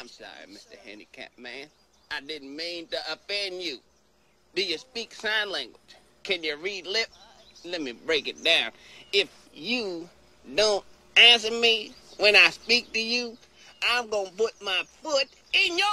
I'm sorry, Mr. Handicap Man. I didn't mean to offend you. Do you speak sign language? Can you read lips? Let me break it down. If you don't answer me when I speak to you, I'm gonna put my foot in your